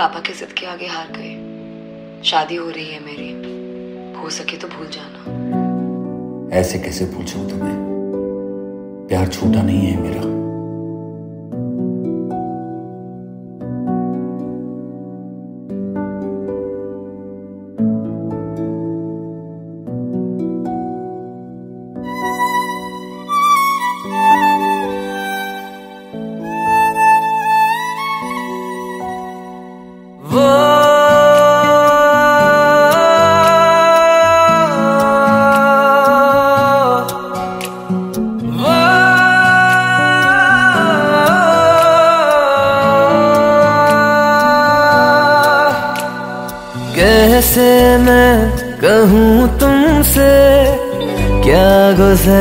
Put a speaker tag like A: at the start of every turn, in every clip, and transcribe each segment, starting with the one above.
A: पापा के जिद के आगे हार गए। शादी हो रही है मेरी। हो सके तो भूल जाना।
B: ऐसे कैसे पूछूँ तुम्हें? प्यार छोटा नहीं है मेरा।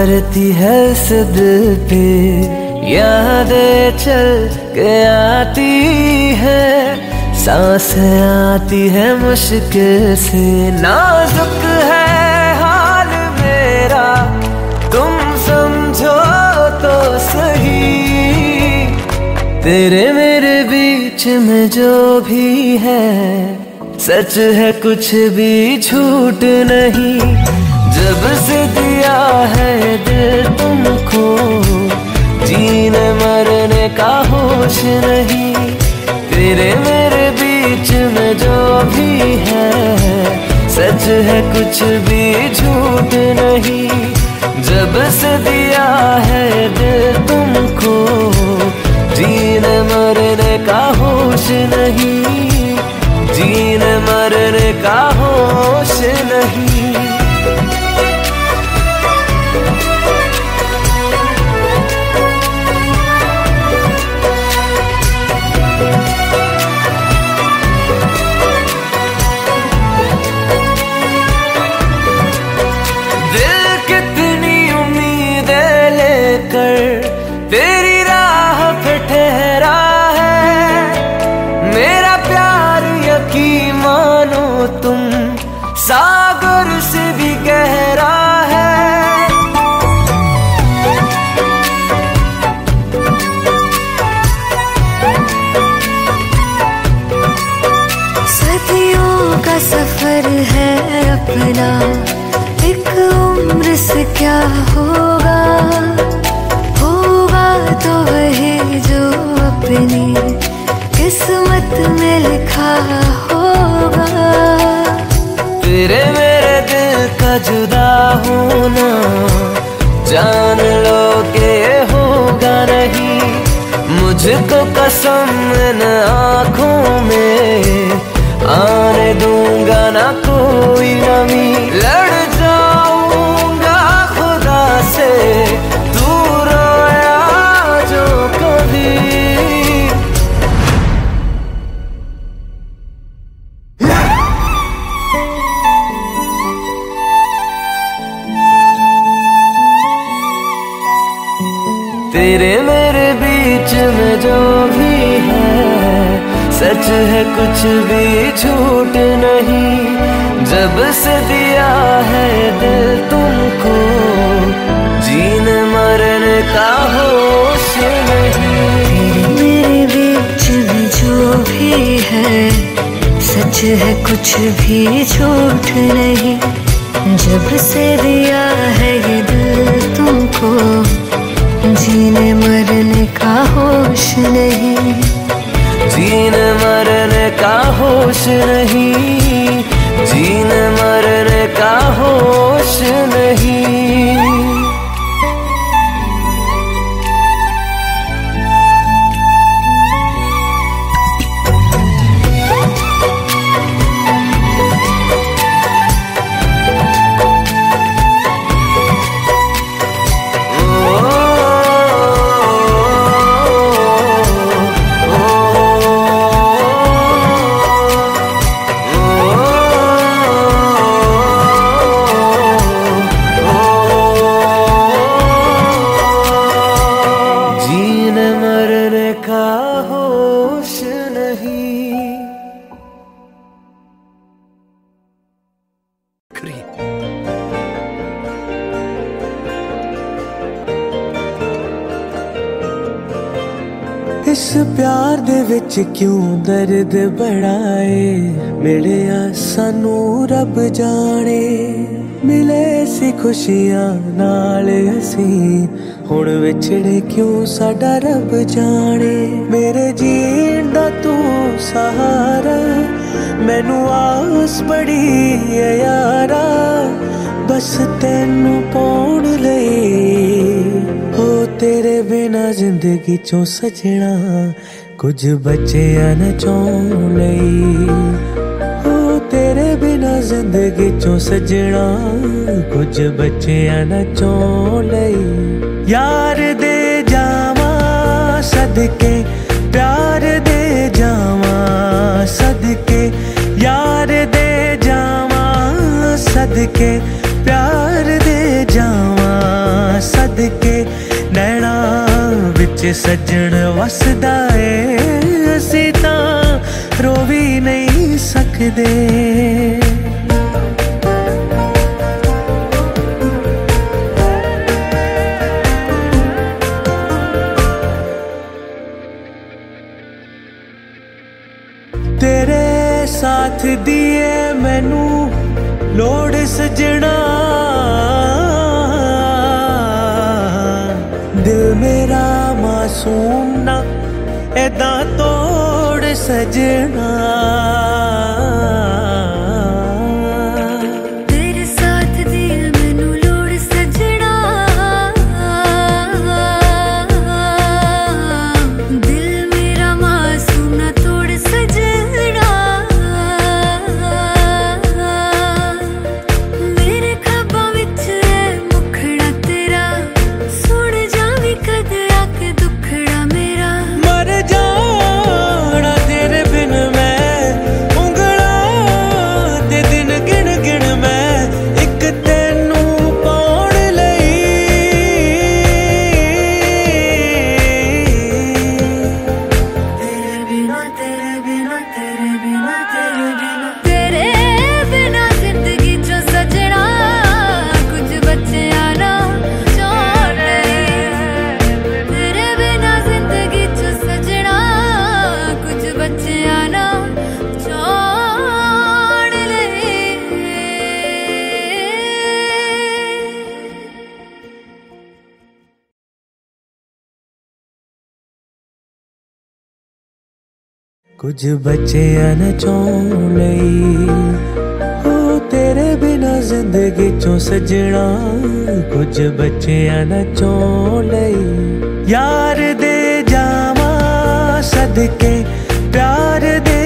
C: गुजरती है इस दिल पे। यादें चल के आती है, सांस आती है मुश्किल से। नाजुक है हाल मेरा, तुम समझो तो सही। तेरे मेरे बीच में जो भी है, सच है कुछ भी झूठ नहीं। जब से है दिल तुमको। जीने मरने का होश नहीं। तेरे मेरे बीच में जो भी है, सच है कुछ भी झूठ नहीं। जब से दिया है दिल तुमको, जीने मरने का होश नहीं। जीने मरने का होश नहीं। कसम इन आँखों में आने दूँगा ना कोई नमी। सच है, कुछ भी झूठ नहीं। जब से दिया है दिल तुमको, जीने मरने का होश नहीं।
D: मेरे बीच में जो भी है, सच है, कुछ भी झूठ नहीं। जब से दिया है ये दिल तुमको, जीने मरने का होश नहीं।
C: जीने मरने का होश नहीं जीने मरने का होश नहीं।
E: ਵਿੱਚ ਦਰਦ ਬੜਾਏ, ਮਿਲਿਆ ਸਾਨੂੰ ਰੱਬ ਜਾਣੇ। ਮਿਲੇ ਸੀ ਖੁਸ਼ੀਆਂ ਨਾਲ ਅਸੀਂ, ਹੁਣ ਵਿਛੜੇ ਕਿਉਂ ਸਾਡਾ ਰੱਬ ਜਾਣੇ? ਮੇਰੇ ਜੀਣ ਦਾ ਤੂੰ ਸਹਾਰਾ, ਮੈਨੂੰ ਆਸ ਬੜੀ ਏ ਯਾਰਾ, ਬਸ ਤੈਨੂੰ ਪਾਉਣ ਲਈ। ਹੋ ਤੇਰੇ ਬਿਨਾ ਜ਼ਿੰਦਗੀ ਚੋਂ ਸਜਣਾ ਕੁਝ ਬਚਿਆ ਨਾ ਚਾਹੁੰ ਲਈ। ਹੋ ਤੇਰੇ ਬਿਨਾ ਜ਼ਿੰਦਗੀ ਚੋਂ ਸਜਣਾ, ਕੁਝ ਬਚਿਆ ਨਾ ਚਾਹੁੰ ਲਈ। ਯਾਰ ਦੇ ਜਾਵਾਂ, ਸਦਕੇ ਪਿਆਰ ਦੇ ਜਾਵਾਂ, ਸਦਕੇ ਯਾਰ ਦੇ ਜਾਵਾਂ, ਸਦਕੇ ਪਿਆਰ ਦੇ ਜਾਵਾਂ, ਸਦਕੇ ਨੈਣਾ ਵਿੱਚ ਸੱਜਣ ਵਸਦਾ ਏ। ਅਸੀਂ ਤਾਂ ਰੋ ਵੀ ਨਹੀਂ ਸਕਦੇ। ਤੇਰੇ ਸਾਥ ਦੀਏ ਮੈਨੂੰ ਲੋੜ ਸਜਣਾ। ਮਾਸੂਮ ਨਾ ਐਦਾਂ ਤੋੜ ਸਜਣਾ। ਕੁਝ ਬਚਿਆ ਨਾ ਚਾਹੁੰ ਲਈ। ਹੋ ਤੇਰੇ ਬਿਨਾ ਜ਼ਿੰਦਗੀ ਚੋਂ ਸਜਣਾ, ਕੁਝ ਬਚਿਆ ਨਾ ਚਾਹੁੰ ਲਈ। ਯਾਰ ਦੇ ਜਾਵਾਂ ਸਦਕੇ, ਪਿਆਰ ਦੇ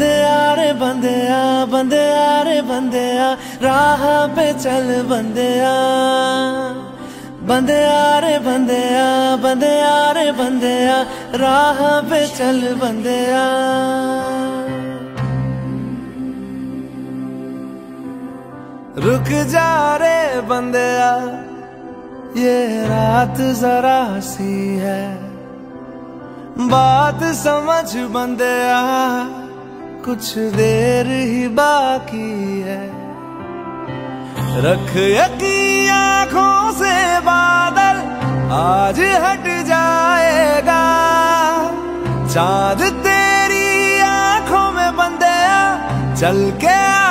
E: बंद आ रे बंदे आ बंदे आ रे बंदे आ राह पे चल बंद आ बंदे आ रे बंदे आ बंदे आ रे आ राह पे चल बंद आ रुक जा रे बंद आ ये रात जरा सी है। बात समझ बंदे आ कुछ देर ही बाकी है। रख यकी आँखों से बादल आज हट जाएगा। चाँद तेरी आँखों में बंदया चल के आएगा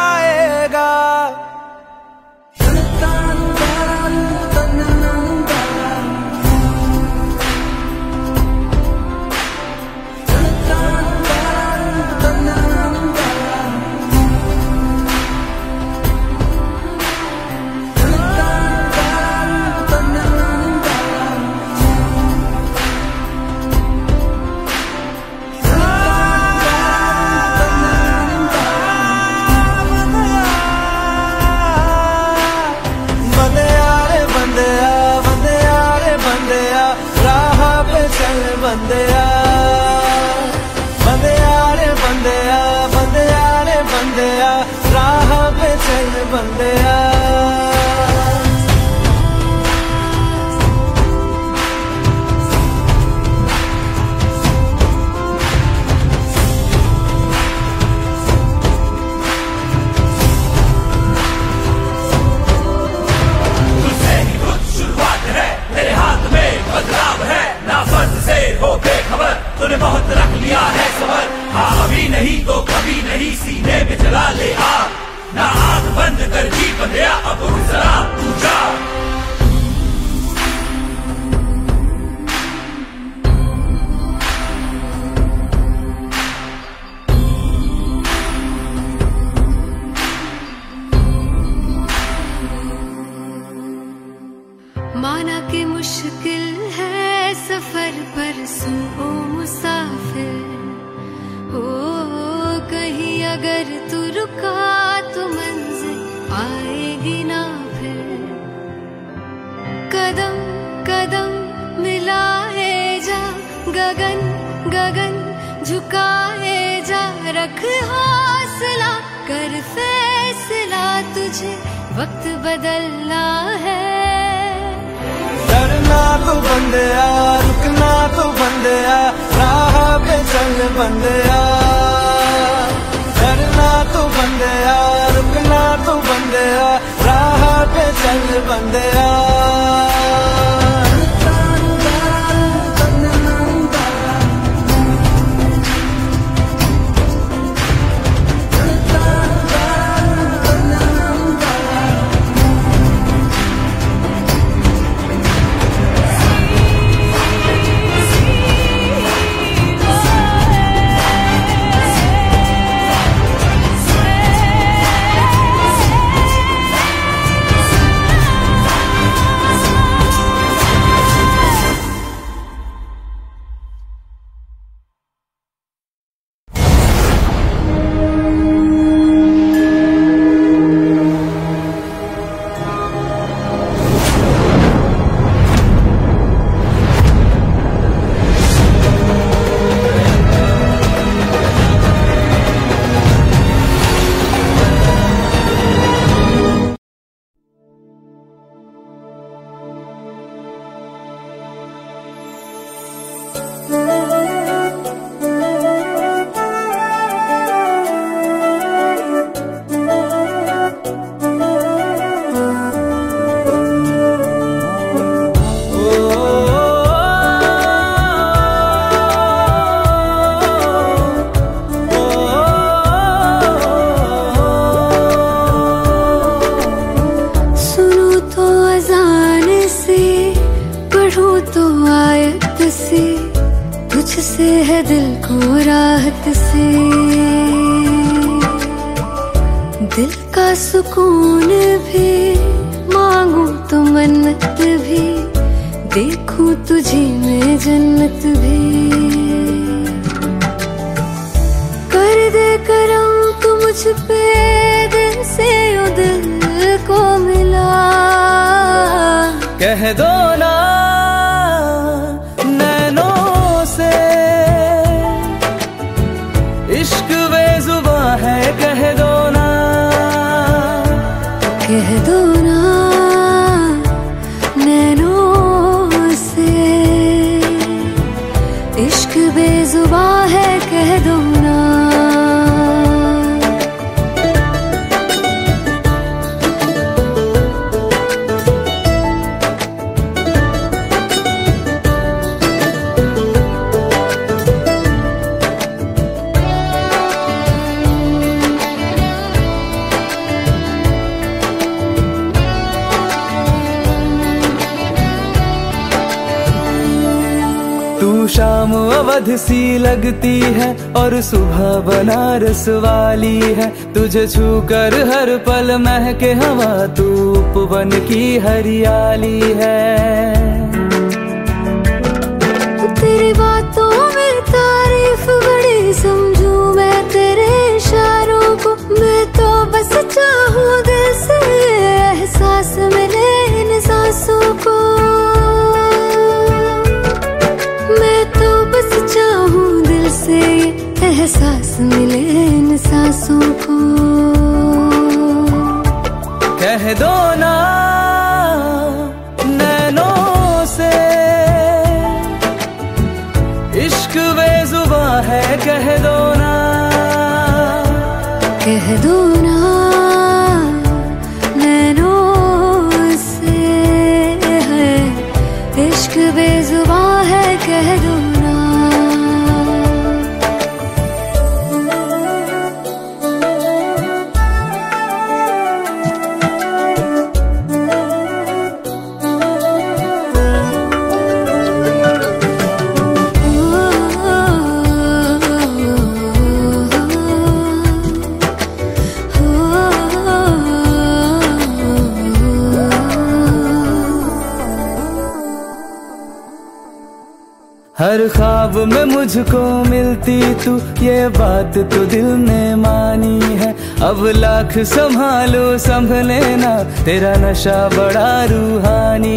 F: इश्क बेजुबा है कह दो।
D: राध सी
F: लगती है और सुबह बनारस वाली है। तुझे छू हर पल महके हवा धूप बन की हरियाली है।
D: तेरी बातों में तारीफ़ बड़ी समझू मैं तेरे इशारों को। मैं तो बस चाहूँ दिल से, एहसास मिले इन सांसों मिले इन सांसों को।
F: कह दो ना नैनों से। इश्क है कह दो ना।
D: कह दो मुझको मिलती तू, ये बात तो दिल ने मानी है। अब लाख संभालो संभलेना तेरा नशा बड़ा रूहानी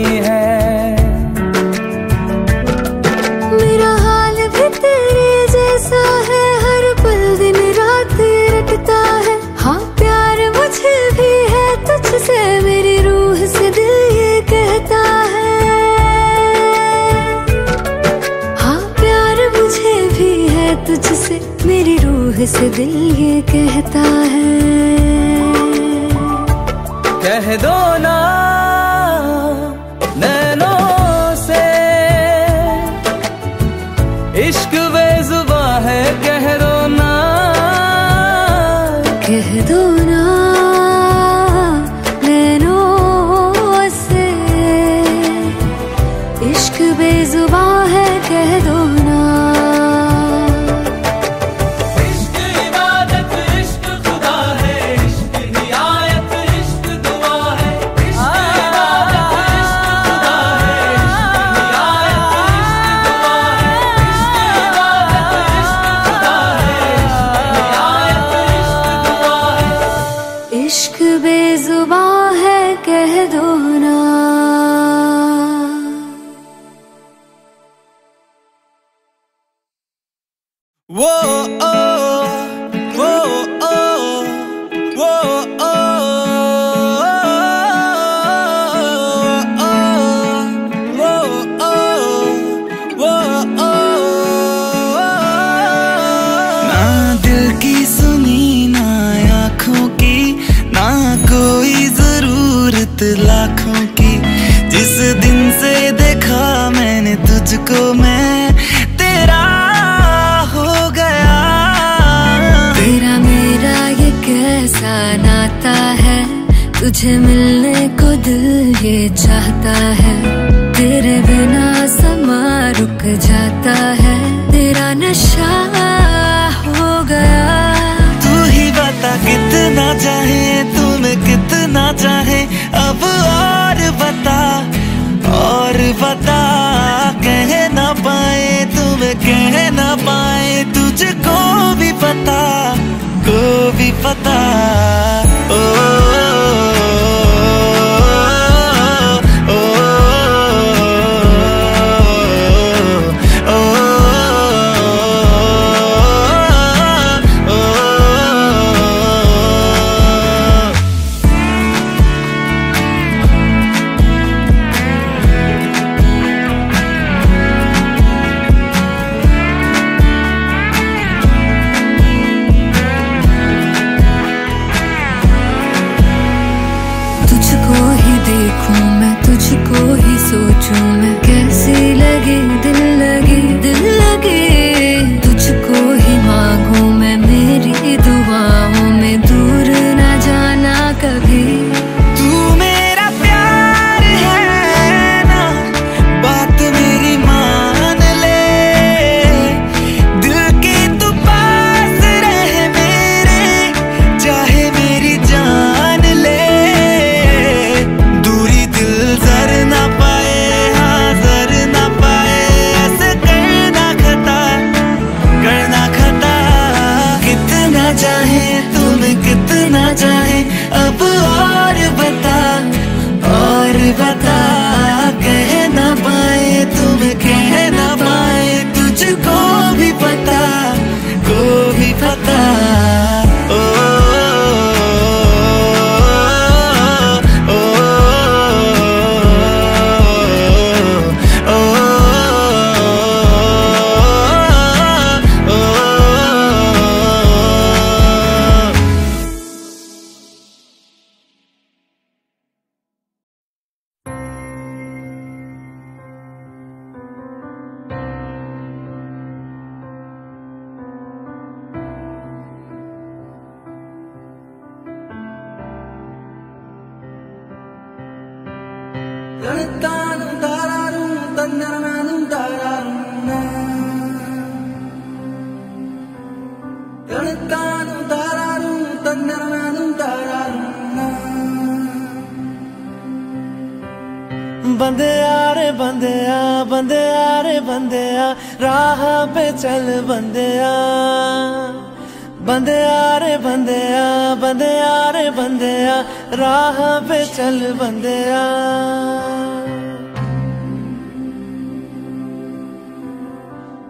G: matar. தனத்தானும் தாராரும் தன்னரனானும் தாராரும் தனத்தானும் தாராரும் தன்னரனானும் தாராரும் ਬੰਦਿਆ ਰੇ ਬੰਦਿਆ ਬੰਦਿਆ
H: ਰੇ ਬੰਦਿਆ, ਰਾਹ ਪੇ ਚੱਲ ਬੰਦਿਆ। ਬੰਦਿਆ ਰੇ ਬੰਦਿਆ ਬੰਦਿਆ ਰੇ ਬੰਦਿਆ, ਰਾਹ ਪੇ ਚੱਲ ਬੰਦਿਆ।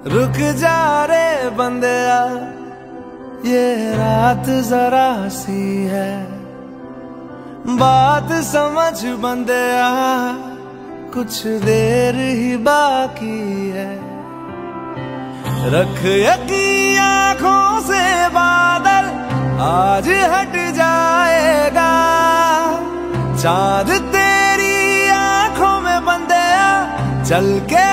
H: रुक
I: जा रे बंदे आ ये रात जरा सी है। बात समझ बंदे कुछ देर ही बाकी है। रख यकी आँखों से बादल, आज हट जाएगा। चाँद तेरी आँखों में बंदे चल के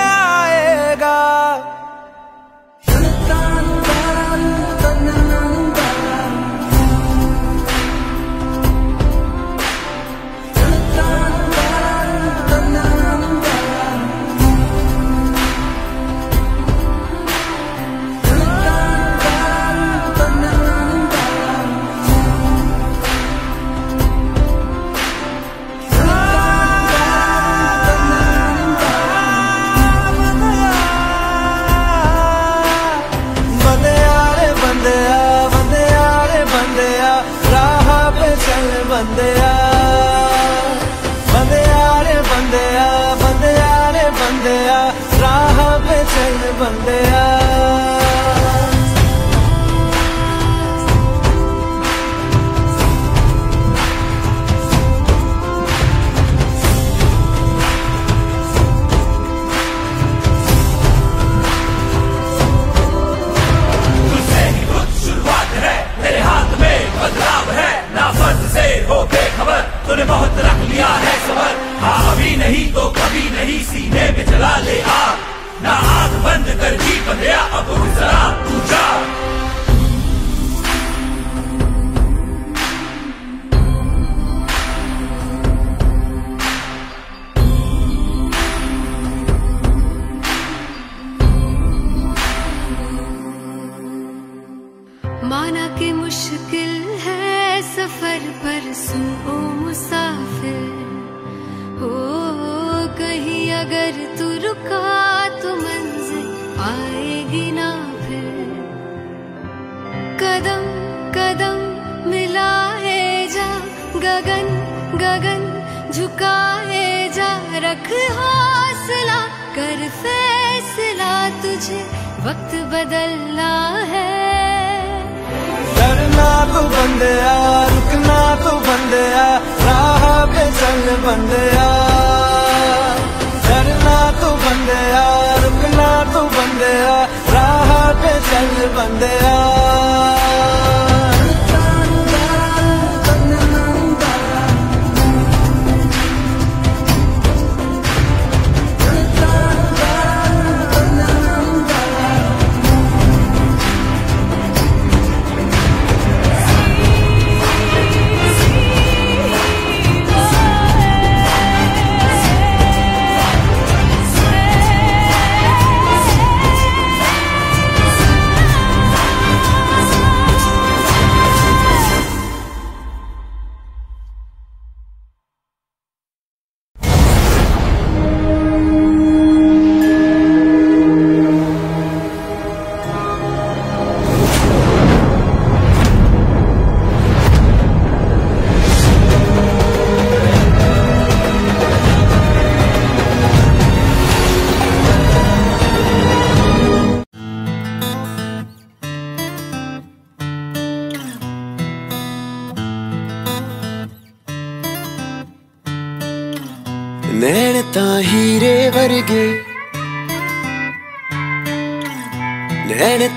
I: बंदे आ रुकना तो बंदया, राह पे चल बंदया। डरना तो बंदया, रुकना तो बंदया, राह पे चल बंदे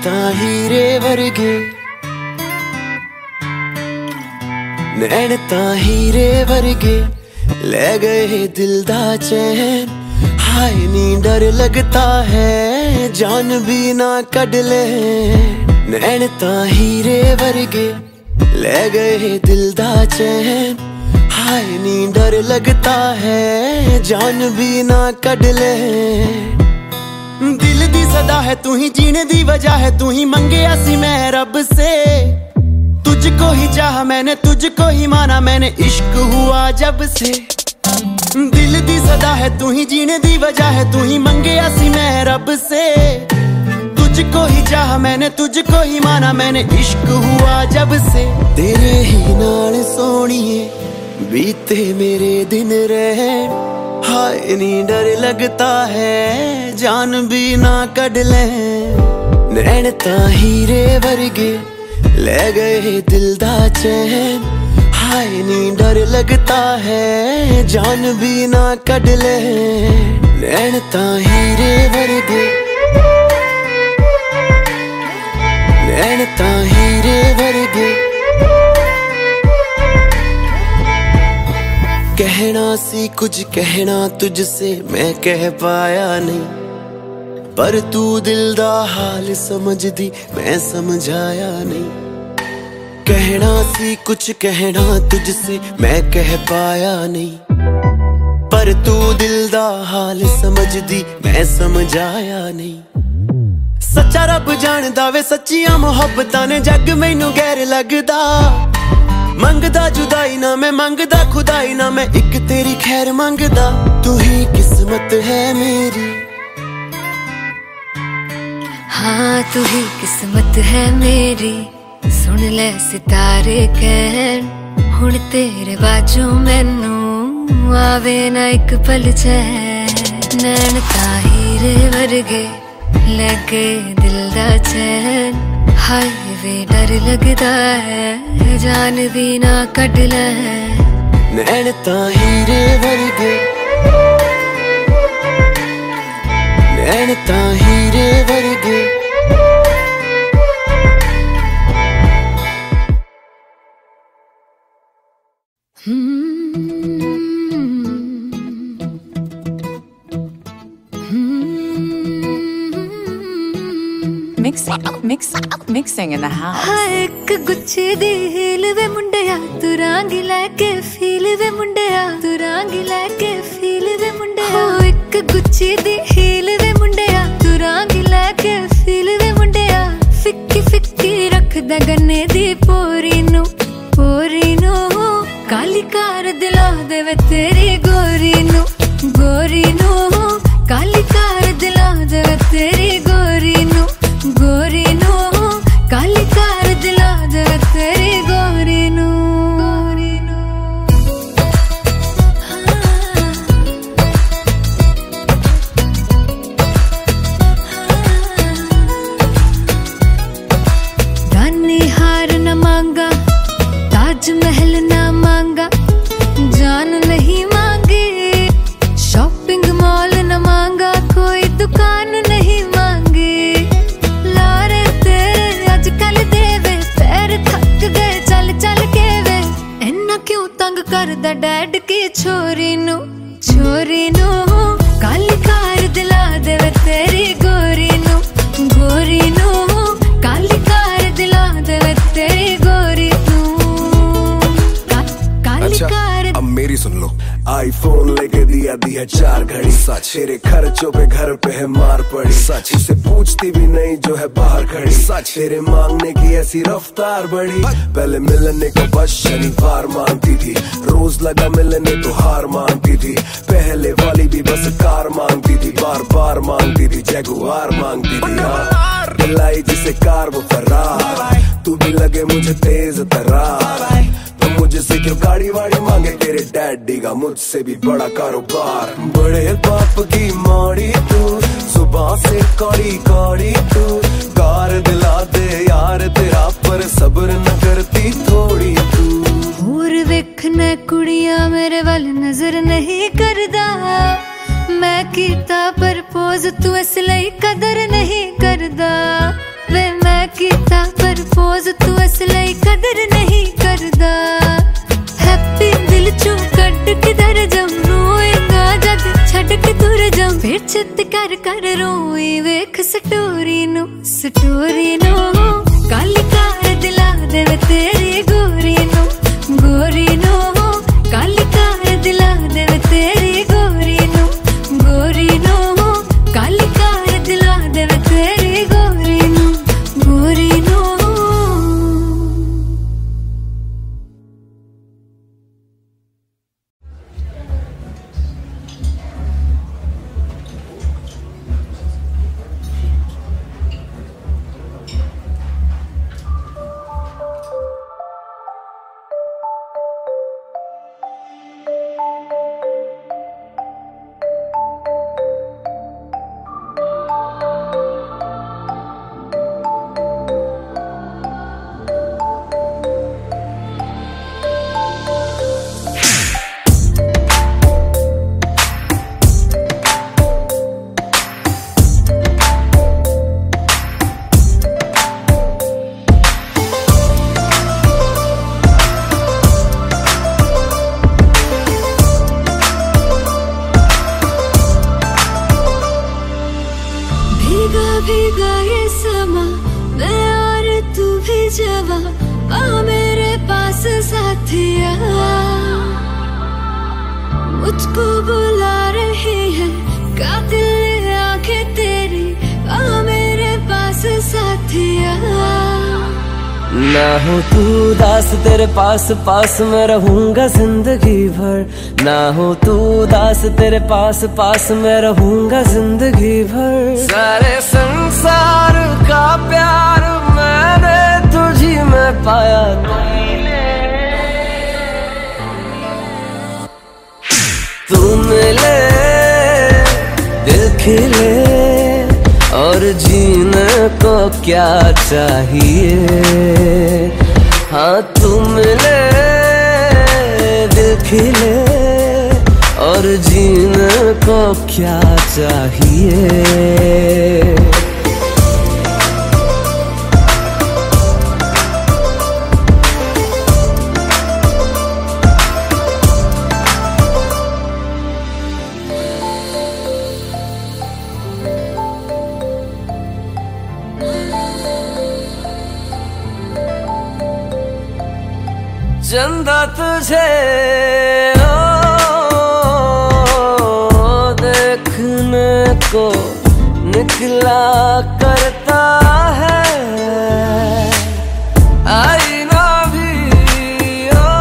I: ता हीरे वर्गे। नैन ता हीरे वर्गे। ले गए दिल दा चैन। हाय नी डर लगता है, जान भी ना कड ले। नैन ता हीरे वर्गे। ले गए दिल दा चैन। हाय नी डर लगता है, जान भी ना कड ले। सदा है, तू ही जीने दी वजह है, तू ही मंगे सी मैं रब से। तुझको ही चाह मैंने, तुझको ही माना मैंने, इश्क हुआ जब से।
J: दिल दी सदा है, तू ही जीने दी वजह है, तू ही मंगे सी मैं रब से। तुझको ही चाह मैंने, तुझको ही माना मैंने, इश्क हुआ जब से। तेरे ही नाल सोनिए, बीते मेरे दिन रहे। हाय नी डर लगता है जान भी ना कड ले नैन ता हीरे वर्गे ले गए दिल दा चैन हाय नी डर लगता है जान भी ना कड ले नैन ता हीरे वर्गे ਨੈਣ ਤਾਂ ਹੀਰੇ ਵਰਗੇ कहना सी कुछ कहना तुझसे मैं कह पाया नहीं पर तू दिल दा हाल समझ दी मैं समझाया नहीं कहना सी कुछ कहना तुझसे मैं कह पाया नहीं पर तू दिल दा हाल समझ दी मैं समझाया नहीं ਸੱਚਾ ਰੱਬ ਜਾਣਦਾ ਵੇ ਸੱਚੀਆਂ ਮੁਹੱਬਤਾਂ ਨੇ ਜੱਗ ਮੈਨੂੰ ਗੈਰ ਲੱਗਦਾ ਮੰਗਦਾ ਜੁਦਾਈ ਨਾ ਮੈਂ ਮੰਗਦਾ ਖੁਦਾਈ ਨਾ ਮੈਂ ਇੱਕ ਤੇਰੀ ਖੈਰ ਮੰਗਦਾ ਤੂੰ ਹੀ ਕਿਸਮਤ ਹੈ ਮੇਰੀ
D: हाँ तू ही किस्मत है मेरी सुन ले सितारे कहन ਹੁਣ ਤੇਰੇ ਬਾਝੋਂ ਮੈਨੂੰ ਆਵੇ ਨਾ ਇੱਕ ਪਲ ਚੈਨ ਨੈਣ ਤਾਂ ਹੀਰੇ ਵਰਗੇ ਲੱਗੇ ਦਿਲ ਦਾ ਚੈਨ ਹਾਏ ਵੇ ਡਰ ਲੱਗਦਾ ਹੈ ਜਾਨ ਵੀ ਨਾ ਕੱਢ ਲੈ।
J: ਨੈਣ ਤਾਂ ਹੀਰੇ ਵਰਗੇ। ਨੈਣ ਤਾਂ ਹੀਰੇ ਵਰਗੇ।
K: Mix, mix, mixing in the house.
D: ਹਾਂ ਇੱਕ ਗੁੱਛੇ ਦੀ ਹੀਲ ਵੇ ਮੁੰਡਿਆ ਤੂੰ ਰੰਗ ਲੈ ਕੇ ਫੀਲ ਵੇ ਮੁੰਡਿਆ ਤੂੰ ਰੰਗ ਲੈ ਕੇ ਫੀਲ ਵੇ ਮੁੰਡਿਆ ਹੋ ਇੱਕ ਗੁੱਛੇ ਦੀ ਹੀਲ ਵੇ ਮੁੰਡਿਆ ਤੂੰ ਰੰਗ ਲੈ ਕੇ ਫੀਲ ਵੇ ਮੁੰਡਿਆ ਫਿੱਕੀ ਫਿੱਕੀ ਰੱਖਦਾ ਗੰਨੇ ਦੀ ਪੋਰੀ ਨੂੰ ਪੋਰੀ ਨੂੰ ਕਾਲੀ ਕਾਰ ਦਿਲਾ ਦੇ ਵੇ ਗੋਰੀ
L: सच। तेरे खर्चों पे घर पे है मार पड़ी। सच। उसे पूछती भी नहीं जो है बाहर खड़ी। सच। तेरे मांगने की ऐसी रफ्तार बढ़ी। पहले मिलने को बस शनिवार मांगती थी। रोज लगा मिलने तो हार मांगती थी। पहले वाली भी बस कार मांगती थी। बार बार मांगती थी जगुआर मांगती थी। हाँ। दिलाई जिसे कार वो फरार। तू भी लगे मुझे तेज तरार। तो मुझे से क्यों गाड़ी वाड़ी मांगे तेरे डैडी का मुझसे भी बड़ा कारोबार बड़े बाप की माड़ी तू सुबह से कौड़ी कौड़ी तू कार दिला दे यार तेरा पर सब्र न करती थोड़ी तू
D: ਹੋਰ ਵੇਖਣਾ ਕੁੜੀਆਂ ਮੇਰੇ ਵੱਲ ਨਜ਼ਰ ਨਹੀਂ ਕਰਦਾ ਮੈਂ ਕੀਤਾ ਪ੍ਰਪੋਜ਼ ਤੂੰ ਇਸ ਲਈ ਕਦਰ ਨਹੀਂ ਕਰਦਾ ਵੇ ਮੈਂ ਕੀਤਾ ਪ੍ਰਪੋਜ਼ ਤੂੰ ਇਸ ਲਈ ਕਦਰ ਨਹੀਂ ਕਰਦਾ ਹੈਪੀ ਦਿਲ ਚੋਂ ਕੱਢ ਕੇ ਦਰ ਜਮ ਰੋਏਗਾ ਜਦ ਛੱਡ ਕੇ ਤੁਰ ਜਾਮ ਫਿਰ ਚਿੱਤ ਕਰ ਕਰ ਰੋਈ ਵੇਖ ਸਟੋਰੀ ਨੂੰ ਸਟੋਰੀ ਨੂੰ ਕਾਲੀ ਕਾਰ ਦਿਲਾ ਦੇਵੇ ਤੇਰੀ
C: दास तेरे पास पास मैं रहूँगा ज़िंदगी भर। ना हो तू दास तेरे पास पास मैं रहूँगा ज़िंदगी भर। सारे संसार का प्यार मैंने तुझी में पाया। तू मिले दिल खिले, और जीने को क्या चाहिए? हाँ तुम ले खिले और जीने को क्या चाहिए? चंदा तुझे ओ, देखने को निकला करता है। आईना भी ओ,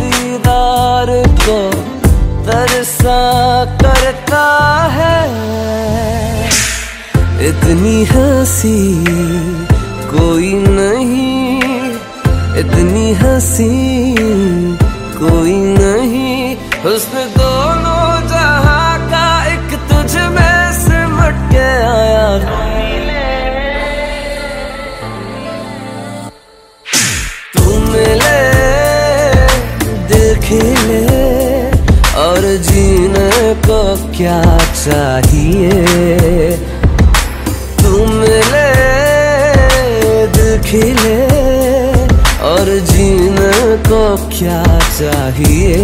C: दीदार को तरसा करता है। इतनी हँसी कोई नहीं इतनी हँसी कोई नहीं। हुस्न दोनों जहाँ का एक तुझ में सिमट के आया। तू मिले, दिल खिले, और जीने को क्या चाहिए? तू मिले, दिल खिले और जीने को क्या चाहिए?